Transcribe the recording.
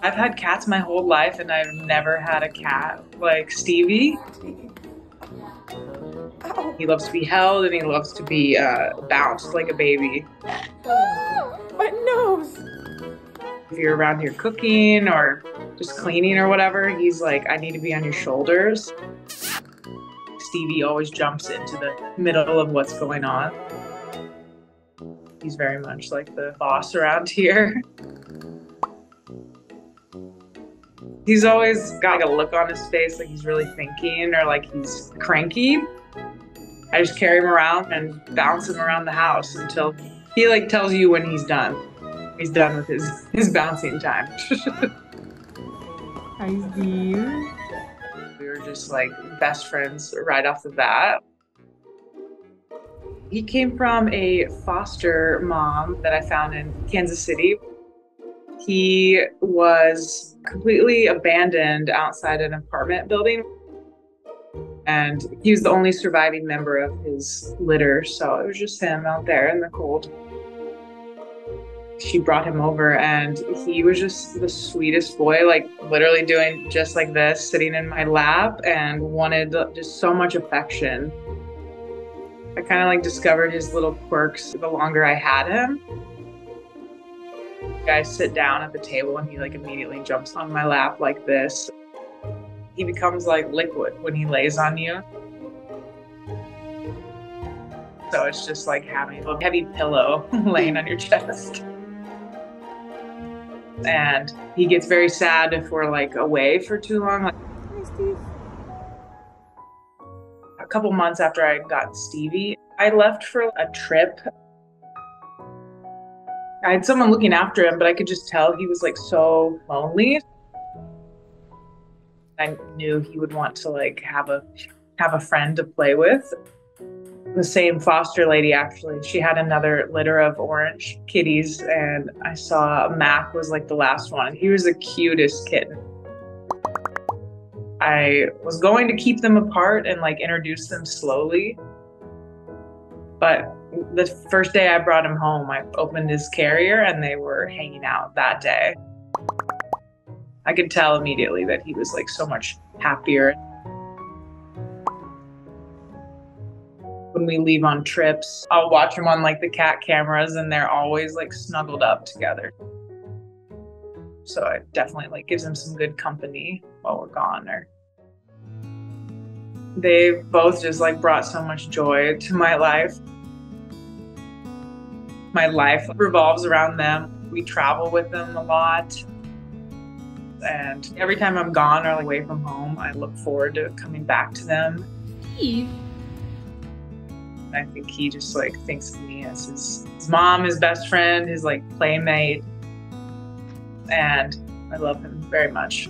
I've had cats my whole life and I've never had a cat like Stevie. He loves to be held and he loves to be uh, bounced like a baby. My nose! If you're around here cooking or just cleaning or whatever, he's like, I need to be on your shoulders. Stevie always jumps into the middle of what's going on. He's very much like the boss around here. He's always got like a look on his face like he's really thinking or like he's cranky. I just carry him around and bounce him around the house until he like tells you when he's done. He's done with his his bouncing time. Hi, Steve. we were just like best friends right off the bat. He came from a foster mom that I found in Kansas City. He was completely abandoned outside an apartment building. And he was the only surviving member of his litter. So it was just him out there in the cold. She brought him over, and he was just the sweetest boy, like literally doing just like this, sitting in my lap, and wanted just so much affection. I kind of like discovered his little quirks the longer I had him. I sit down at the table and he like immediately jumps on my lap like this. He becomes like liquid when he lays on you. So it's just like having a heavy pillow laying on your chest. And he gets very sad if we're like away for too long. Like, Hi, Steve. a couple months after I got Stevie, I left for a trip. I had someone looking after him, but I could just tell he was like so lonely. I knew he would want to like have a have a friend to play with. The same foster lady actually, she had another litter of orange kitties and I saw Mac was like the last one. He was the cutest kitten. I was going to keep them apart and like introduce them slowly. But the first day I brought him home, I opened his carrier and they were hanging out that day. I could tell immediately that he was like so much happier. When we leave on trips, I'll watch him on like the cat cameras and they're always like snuggled up together. So it definitely like gives him some good company while we're gone or they both just like brought so much joy to my life. My life revolves around them. We travel with them a lot. And every time I'm gone or away from home, I look forward to coming back to them. Steve. I think he just like thinks of me as his, his mom, his best friend, his like playmate. And I love him very much.